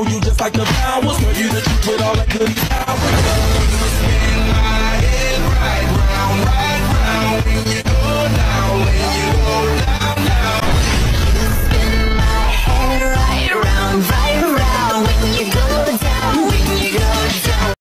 on you just like the flowers. Girl, you the truth with all that good power.